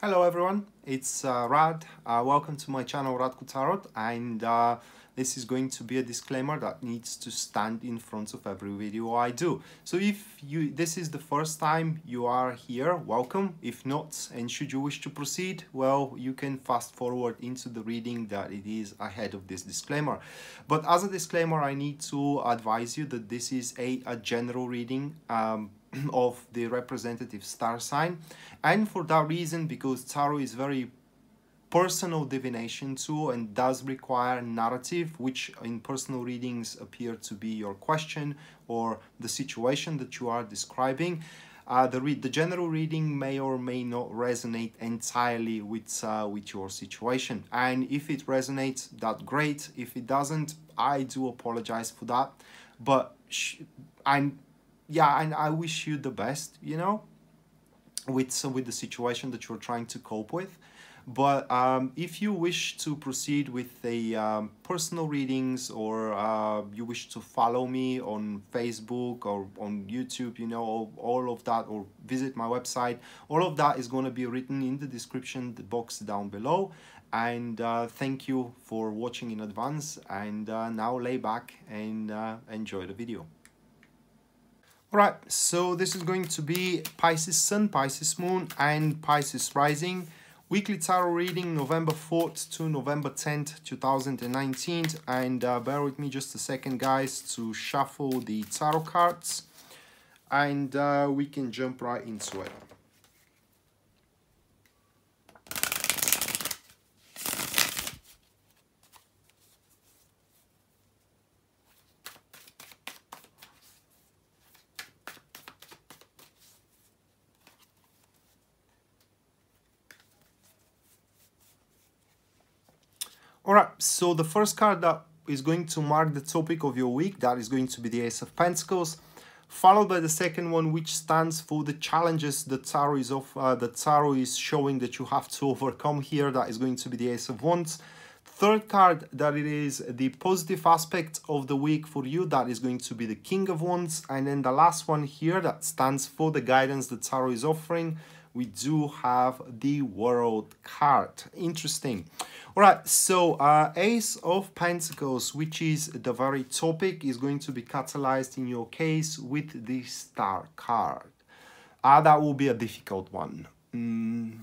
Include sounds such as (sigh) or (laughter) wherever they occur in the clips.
Hello everyone, it's uh, Radko. Uh, welcome to my channel Radko Tarot and uh, this is going to be a disclaimer that needs to stand in front of every video I do. So if you this is the first time you are here, welcome. If not, and should you wish to proceed, well, you can fast forward into the reading that it is ahead of this disclaimer. But as a disclaimer, I need to advise you that this is a, a general reading um, (clears throat) of the representative star sign. And for that reason because tarot is very personal divination tool and does require narrative which in personal readings appear to be your question or the situation that you are describing uh, the, the general reading may or may not resonate entirely with uh, with your situation. And if it resonates that great. If it doesn't i do apologize for that. But i'm yeah, and I wish you the best, you know, with with the situation that you're trying to cope with. But um, if you wish to proceed with the um, personal readings or uh, you wish to follow me on Facebook or on YouTube, you know, all, of that, or visit my website, all of that is going to be written in the description box down below. And uh, thank you for watching in advance. And uh, now lay back and uh, enjoy the video. Alright, so this is going to be Pisces Sun, Pisces Moon and Pisces Rising. Weekly tarot reading November 4th to November 10th, 2019. And uh, bear with me just a second, guys, to shuffle the tarot cards. And uh, we can jump right into it. All right, so the first card that is going to mark the topic of your week, that is going to be the Ace of Pentacles, followed by the second one, which stands for the challenges the tarot is of uh, the tarot is showing that you have to (laughs) overcome here. That is going to be the Ace of Wands. Third card that it is the positive aspect of the week for you. That is going to be the King of Wands, and then the last one here that stands for the guidance the tarot is offering. We do have the World card. Interesting. All right, so uh, Ace of Pentacles, which is the very topic, is going to be catalyzed in your case with the Star card. Uh, that will be a difficult one. Mm.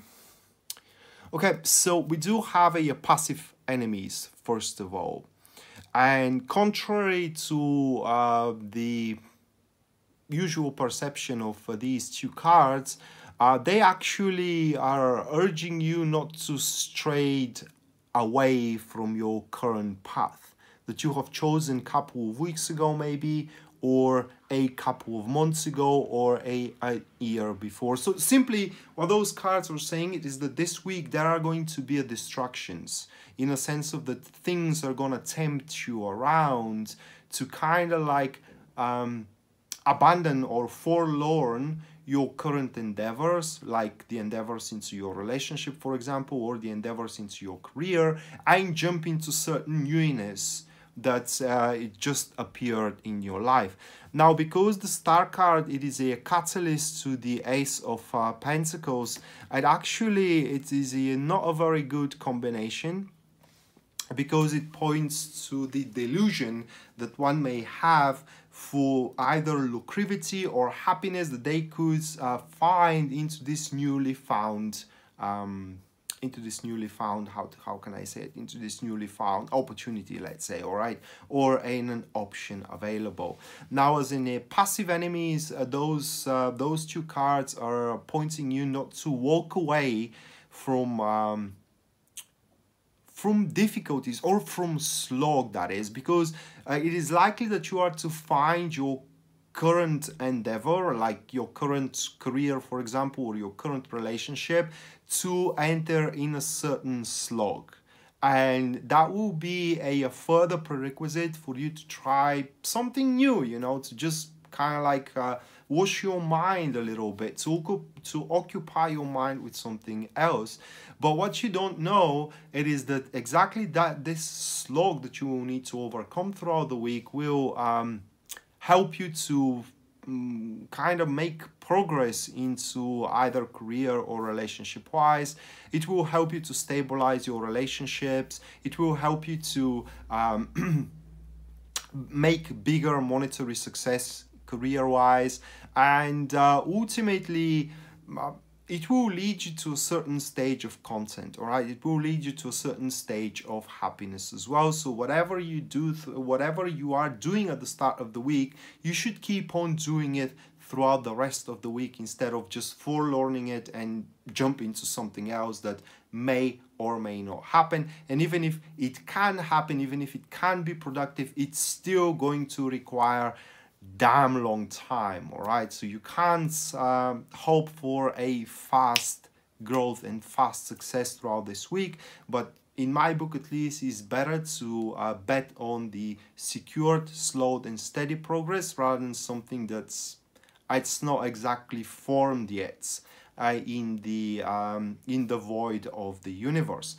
Okay, so we do have a, a passive enemies, first of all. And contrary to uh, the usual perception of uh, these two cards, uh, they actually are urging you not to stray away from your current path that you have chosen a couple of weeks ago maybe or a couple of months ago or a, a year before. So simply what those cards are saying it is that this week there are going to be distractions in a sense of that things are going to tempt you around to kind of like um, abandon or forlorn your current endeavors, like the endeavors into your relationship, for example, or the endeavors into your career, and jump into certain newness that uh, it just appeared in your life. Now, because the star card, it is a catalyst to the ace of uh, pentacles, and actually it is a, not a very good combination because it points to the delusion that one may have for either lucrativity or happiness that they could uh, find into this newly found um, into this newly found how to, how can I say it? Into this newly found opportunity let's say all right? Or in an option available. Now as in a passive enemies uh, those uh, those two cards are pointing you not to walk away from um, from difficulties or from slog that is because uh, it is likely that you are to find your current endeavor like your current career for example or your current relationship to enter in a certain slog. And that will be a, a further prerequisite for you to try something new you know to just kind of like uh, wash your mind a little bit to, to occupy your mind with something else but what you don't know it is that exactly that this slog that you will need to overcome throughout the week will um, help you to mm, kind of make progress into either career or relationship wise. It will help you to stabilize your relationships. It will help you to um, (clears throat) make bigger monetary success career wise. And uh, ultimately, uh, it will lead you to a certain stage of content all right it will lead you to a certain stage of happiness as well so whatever you do whatever you are doing at the start of the week you should keep on doing it throughout the rest of the week instead of just forelearning it and jump into something else that may or may not happen and even if it can happen even if it can be productive it's still going to require damn long time all right? So you can't um, hope for a fast growth and fast success throughout this week but in my book at least it's better to uh, bet on the secured slowed and steady progress rather than something that's it's not exactly formed yet uh, in the um, in the void of the universe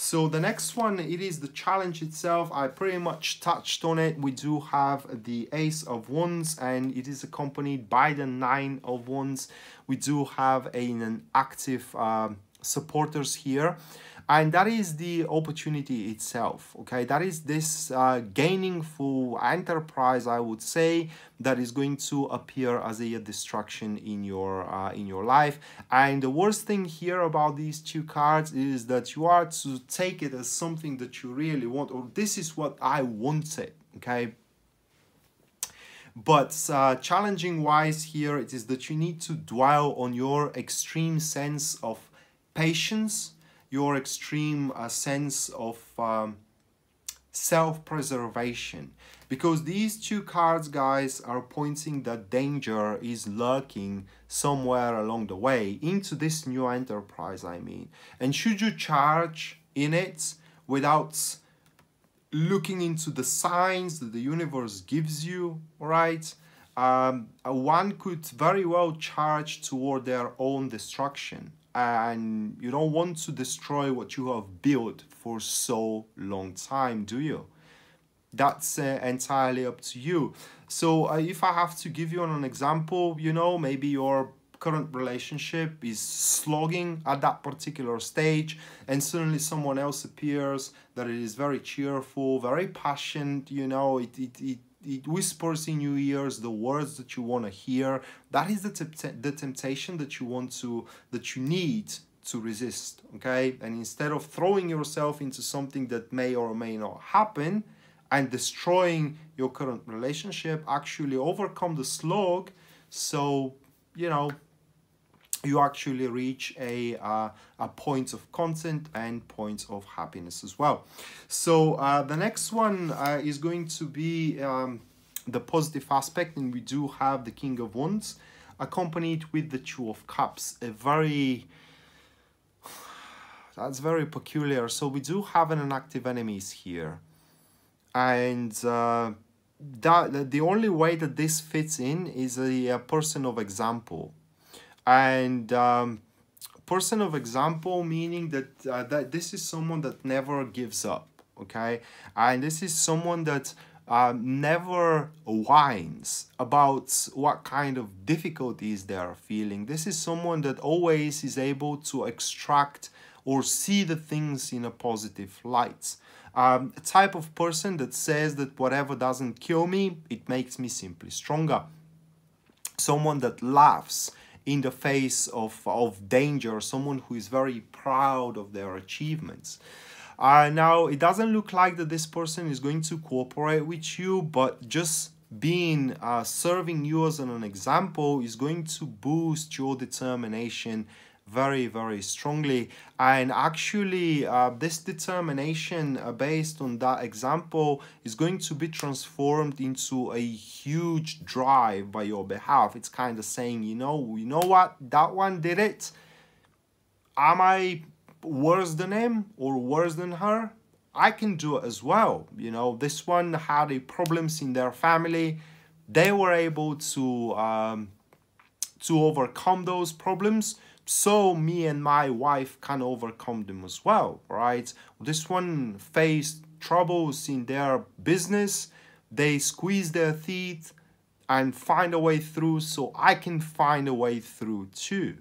so the next one, it is the challenge itself. I pretty much touched on it. We do have the Ace of Wands and it is accompanied by the Nine of Wands. We do have an active uh, supporters here and that is the opportunity itself okay? That is this uh, gaining full enterprise i would say that is going to appear as a distraction in your uh, in your life. And the worst thing here about these two cards is that you are to take it as something that you really want or this is what i wanted okay? But uh, challenging wise here it is that you need to dwell on your extreme sense of patience your extreme uh, sense of um, self-preservation. Because these two cards guys are pointing that danger is lurking somewhere along the way into this new enterprise i mean. And should you charge in it without looking into the signs that the universe gives you right um, one could very well charge toward their own destruction and you don't want to destroy what you have built for so long time do you? That's uh, entirely up to you. So uh, if i have to give you an example you know maybe your current relationship is slogging at that particular stage and suddenly someone else appears that it is very cheerful very passionate you know it, it, it it whispers in your ears the words that you want to hear. That is the, tempt- the temptation that you want to that you need to resist okay? And instead of throwing yourself into something that may or may not happen and destroying your current relationship actually overcome the slog. So you know you actually reach a, uh, a point of content and points of happiness as well. So uh, the next one uh, is going to be um, the positive aspect and we do have the King of Wands accompanied with the Two of Cups. A very... That's very peculiar. So we do have an active enemies here. And uh, that the only way that this fits in is a, a person of example and um, person of example meaning that uh, that this is someone that never gives up okay? And this is someone that uh, never whines about what kind of difficulties they are feeling. This is someone that always is able to extract or see the things in a positive light. Um, a type of person that says that whatever doesn't kill me it makes me simply stronger. Someone that laughs in the face of, of danger, someone who is very proud of their achievements. Uh, now, it doesn't look like that this person is going to cooperate with you, but just being uh, serving you as an example is going to boost your determination very very strongly. And actually uh, this determination uh, based on that example is going to be transformed into a huge drive by your behalf. It's kind of saying you know you know what? That one did it. Am i worse than him or worse than her? I can do it as well. You know this one had a problems in their family. They were able to um, to overcome those problems so me and my wife can overcome them as well right this one faced troubles in their business they squeeze their teeth and find a way through so I can find a way through too.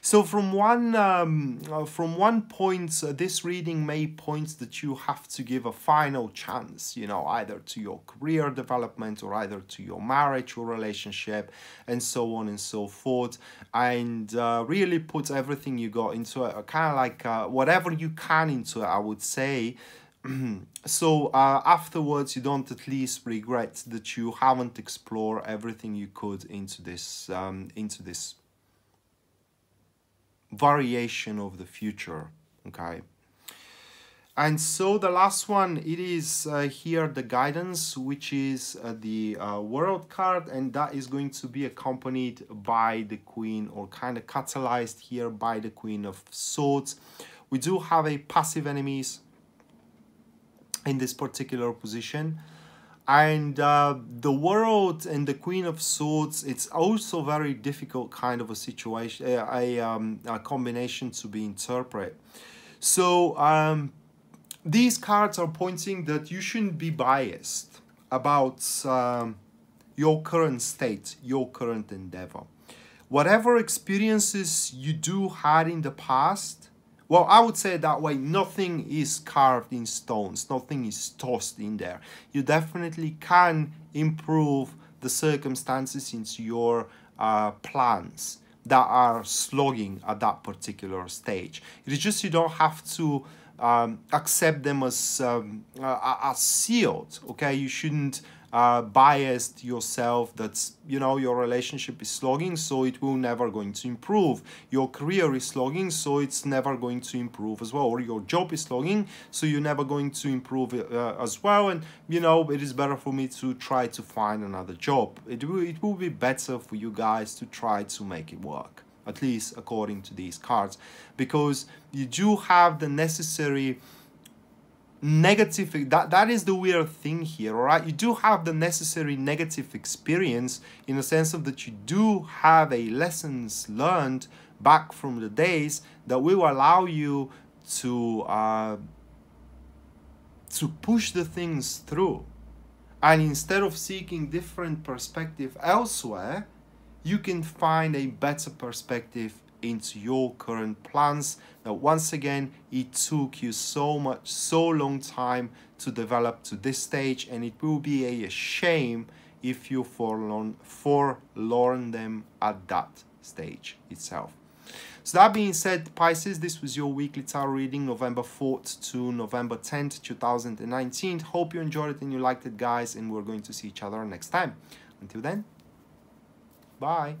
So from one um, uh, from one point, uh, this reading may point that you have to give a final chance, you know, either to your career development or either to your marriage or relationship, and so on and so forth, and uh, really put everything you got into it, kind of like uh, whatever you can into it. I would say. (clears throat) so uh, afterwards you don't at least regret that you haven't explored everything you could into this um, into this variation of the future okay? And so the last one it is uh, here the guidance which is uh, the uh, world card and that is going to be accompanied by the queen or kind of catalyzed here by the queen of swords. We do have a passive enemies in this particular position and uh, the world and the queen of swords it's also very difficult kind of a situation a, um, a combination to be interpreted so um, these cards are pointing that you shouldn't be biased about um, your current state your current endeavor. Whatever experiences you do had in the past well, I would say that way, nothing is carved in stones, nothing is tossed in there. You definitely can improve the circumstances into your uh, plans that are slogging at that particular stage. It is just you don't have to um, accept them as, um, uh, as sealed, okay? You shouldn't uh, biased yourself that you know your relationship is slogging so it will never going to improve. Your career is slogging so it's never going to improve as well or your job is slogging so you're never going to improve uh, as well. And you know it is better for me to try to find another job. It will it will be better for you guys to try to make it work at least according to these cards. Because you do have the necessary negative that that is the weird thing here all right? You do have the necessary negative experience in the sense of that you do have a lessons learned back from the days that will allow you to uh, to push the things through. And instead of seeking different perspective elsewhere you can find a better perspective into your current plans. That once again it took you so much so long time to develop to this stage and it will be a shame if you forlorn forlorn them at that stage itself. So that being said pisces this was your weekly tarot reading november 4th to november 10th 2019 hope you enjoyed it and you liked it guys and we're going to see each other next time. Until then bye